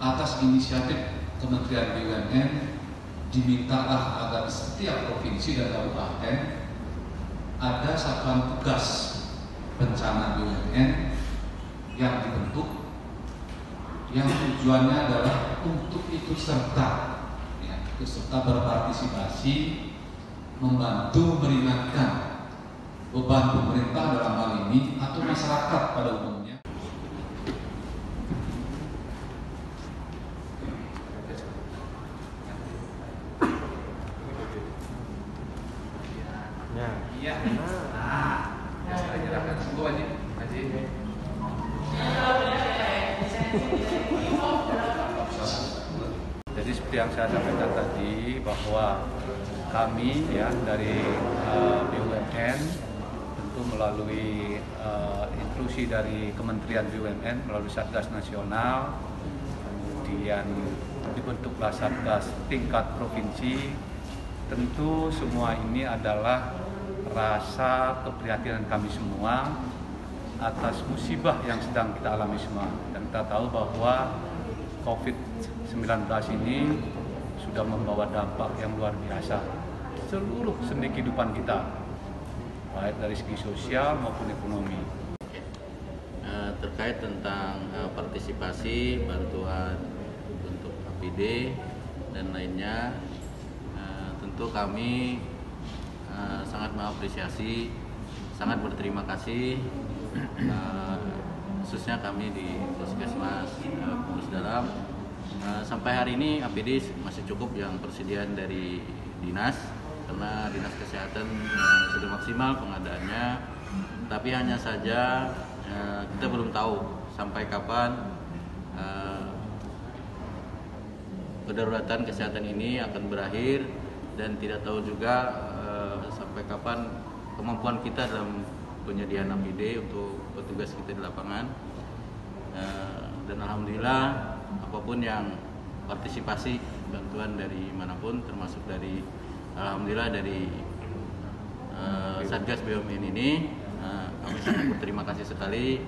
atas inisiatif Kementerian BUMN dimintalah agar setiap provinsi dan kabupaten ada satuan tugas bencana BUMN yang dibentuk yang tujuannya adalah untuk ikut serta ya, ikut serta berpartisipasi membantu meringankan beban pemerintah dalam hal ini atau masyarakat pada umumnya Ya. Iya. Nah, ya saya nyerahkan Tunggu Haji. Haji. Jadi seperti yang saya sampaikan tadi bahwa kami ya dari uh, BUMN tentu melalui uh, instruksi dari Kementerian BUMN melalui Satgas Nasional kemudian dibentuklah Satgas tingkat provinsi tentu semua ini adalah rasa keprihatinan kami semua atas musibah yang sedang kita alami semua dan kita tahu bahwa COVID-19 ini sudah membawa dampak yang luar biasa seluruh sendi kehidupan kita baik dari segi sosial maupun ekonomi. Eh, terkait tentang eh, partisipasi bantuan untuk APD dan lainnya eh, tentu kami eh, sangat mengapresiasi sangat berterima kasih. Eh, khususnya kami di Puskesmas eh, Purus Dalam. Eh, sampai hari ini APD masih cukup yang persediaan dari dinas karena dinas kesehatan eh, sudah maksimal pengadaannya. Tapi hanya saja eh, kita belum tahu sampai kapan eh, kedaruratan kesehatan ini akan berakhir. Dan tidak tahu juga eh, sampai kapan kemampuan kita dalam penyediaan APD untuk petugas kita di lapangan. Eh, dan alhamdulillah apa pun yang partisipasi bantuan dari mana pun termasuk dari alhamdulillah dari eh, Satgas BUMN ini eh, kami sangat berterima kasih sekali